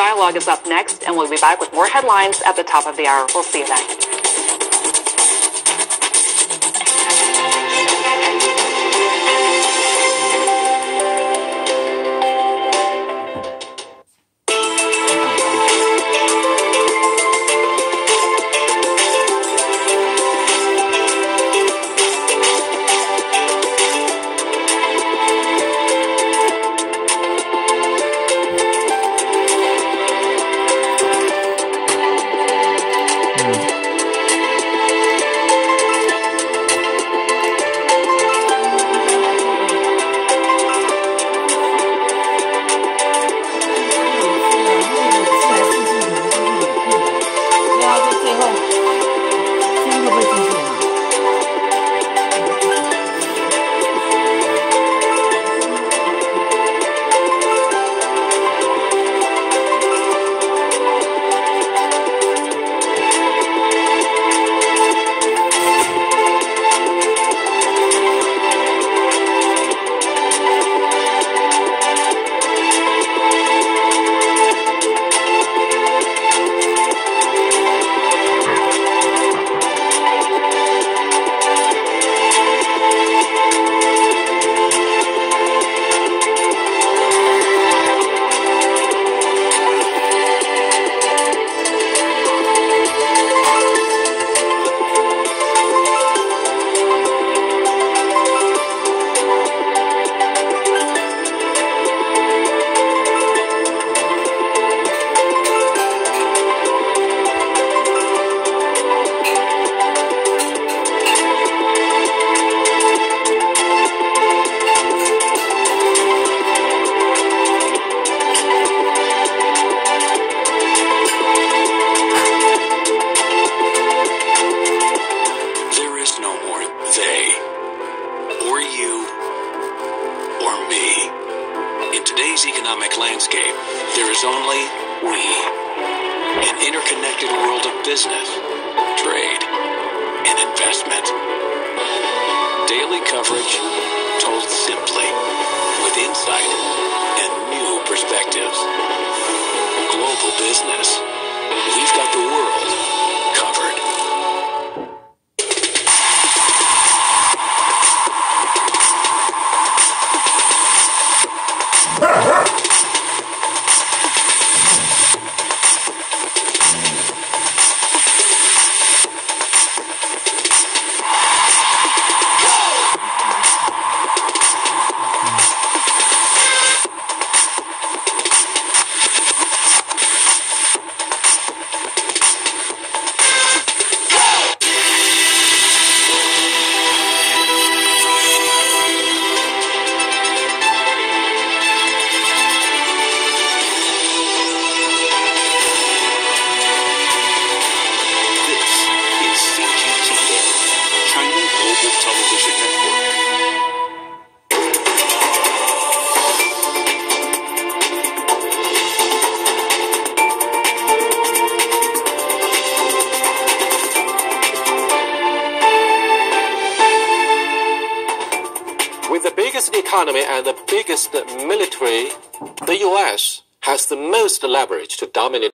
Dialogue is up next, and we'll be back with more headlines at the top of the hour. We'll see you then. Today's economic landscape, there is only we. An interconnected world of business, trade, and investment. Daily coverage told simply, with insight and new perspectives. With the biggest economy and the biggest military, the US has the most leverage to dominate